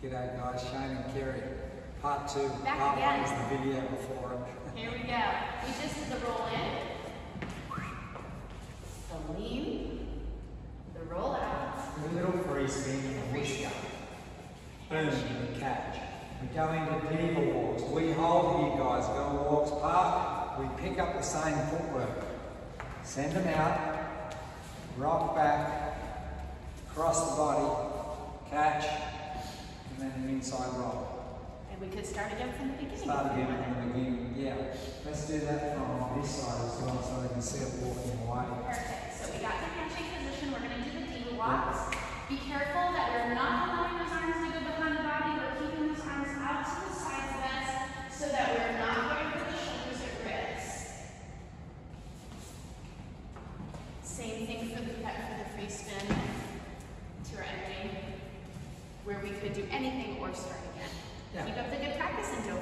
G'day guys, Shane and Keri. Part two. Back Part again. one is the video before it. Here we go. We just did the roll in, the lean, the roll out, A little free spin and wish go. Boom, the catch. We go into diva walks. We hold here guys, go walks past. We pick up the same footwork. Send them out, rock back, cross the body, catch, and an inside roll. and we could start again from the beginning. Start again from the beginning. Yeah. Let's do that from this side as well so they can see it walking away. Perfect. So we got the handshake position. We're going to do the diva walks. Be careful that we're not allowing those arms to go behind the body. We're keeping those arms out to the sides of us so that we're not going for the shoulders at ribs. Same thing for the for the free spin to our ending, where we could do anything or start again. Yeah. Keep up the good practice and don't